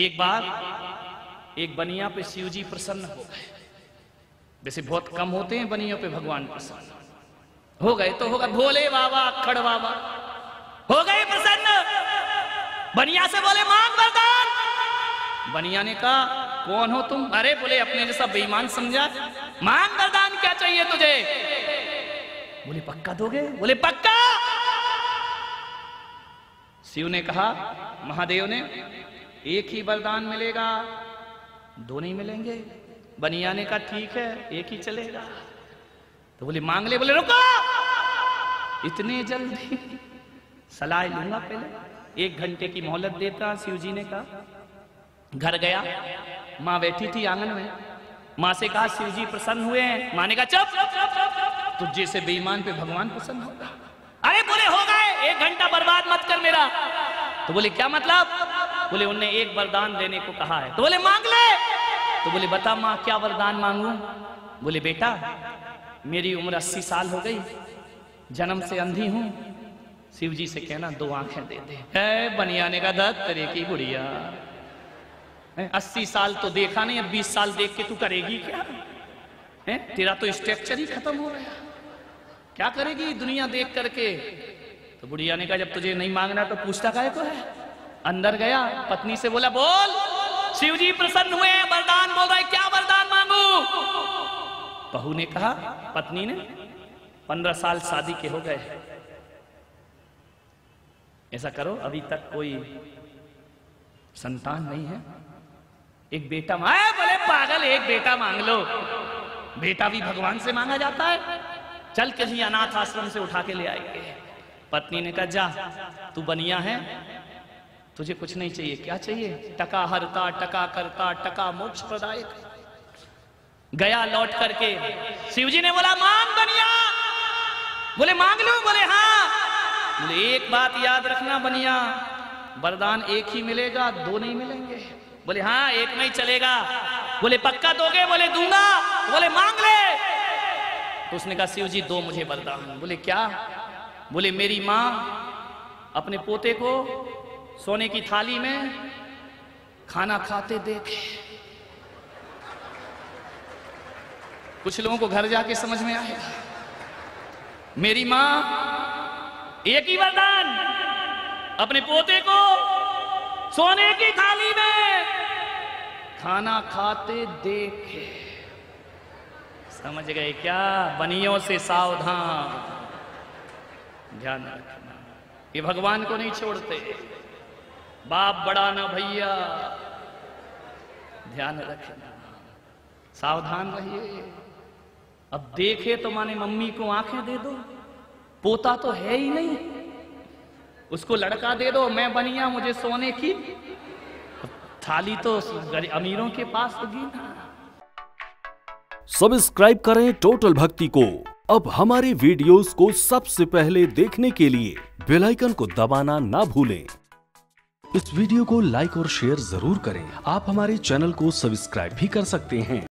एक बार एक बनिया पे शिव जी प्रसन्न हो गए। वैसे बहुत कम होते हैं बनियों पे भगवान प्रसन्न। हो गए तो होगा भोले बाबा, खड़ बाबा। हो गए प्रसन्न। बनिया से बोले, मांग वरदान बनिया ने कहा, कौन हो तुम? अरे बोले, अपने जैसा बेईमान समझा। मांग वरदान क्या चाहिए तुझे? बोले, पक्का दोगे? बोले, पक्का। शिव ने कहा, महादेव ने एक ही वरदान मिलेगा, दो नहीं मिलेंगे। बनिया ने कहा ठीक है, एक ही चलेगा। तो बोले, मांग ले, बोले, रुको। इतने जल्दी सलाह लूँगा पहले। एक घंटे की मोहलत देता शिव जी ने कहा। घर गया। माँ बैठी थी आँगन में। माँ से कहा शिव जी प्रसन्न हुए हैं। माँ ने कहा, चुप तुझ जैसे बेईमान पे भगवान प्रसन्न होगा। अरे बोले हो गए। एक घंटा बर्बाद मत कर मेरा। तो बोले, क्या मतलब? बोले, उनने एक वरदान देने को कहा है। तो बोले, मांग ले। तो बोले, बता माँ, क्या वरदान मांगू? बोले, बेटा, मेरी उम्र अस्सी साल हो गई, जन्म से अंधी हूँ। शिव जी से कहना, दो आँखें दे दे। है बनियाने का दत्त तेरे की गुड़िया अस्सी साल तो देखा नहीं, अब बीस साल देख के तू करेगी क्या? है तेरा तो स्ट्रक्चर ही खत्म हो गया। क्या करेगी दुनिया देख करके? तो बुढ़िया ने कहा, जब तुझे नहीं मांगना तो पूछता को है? अंदर गया, पत्नी से बोला, बोल शिव जी प्रसन्न हुए वरदान बोल रहे क्या वरदान मांगू? बहू ने कहा, पत्नी ने पंद्रह साल शादी के हो गए ऐसा करो, अभी तक कोई संतान नहीं है। एक बेटा मांग बोले पागल, एक बेटा मांग लो। बेटा भी भगवान से मांगा जाता है। चल कहीं अनाथ आश्रम से उठा के ले आएँगे। पत्नी ने कहा, जा, तू बनिया है तुझे कुछ नहीं चाहिए। क्या चाहिए? टका हरता, टका करता, टका मोक्ष प्रदायक। गया लौट करके। शिवजी ने बोला, मांग बनिया। बोले, मांग लो? बोले हाँ। बोले, एक बात याद रखना बनिया। वरदान एक ही मिलेगा, दो नहीं मिलेंगे। बोले हाँ एक नहीं चलेगा। बोले, पक्का दोगे? बोले, दूँगा। बोले, मांग ले। तो उसने कहा शिव जी दो मुझे वरदान। बोले, क्या? बोले, मेरी माँ अपने पोते को सोने की थाली में खाना खाते देखे। कुछ लोगों को घर जाके समझ में आएगा। मेरी माँ एक ही वरदान, अपने पोते को सोने की थाली में खाना खाते देखे। समझ गए क्या? बनियों से सावधान। ध्यान रखना। ये भगवान को नहीं छोड़ते। बाप बड़ा ना भैया। ध्यान रखना। सावधान रहिए। अब देखे तो माने मम्मी को आँखें दे दो। पोता तो है ही नहीं। उसको लड़का दे दो, मैं बनिया, मुझे सोने की। थाली तो अमीरों के पास होगी ना। सब्सक्राइब करें टोटल भक्ति को। अब हमारे वीडियोस को सबसे पहले देखने के लिए बेल आइकन को दबाना ना भूलें। इस वीडियो को लाइक और शेयर ज़रूर करें। आप हमारे चैनल को सब्सक्राइब भी कर सकते हैं।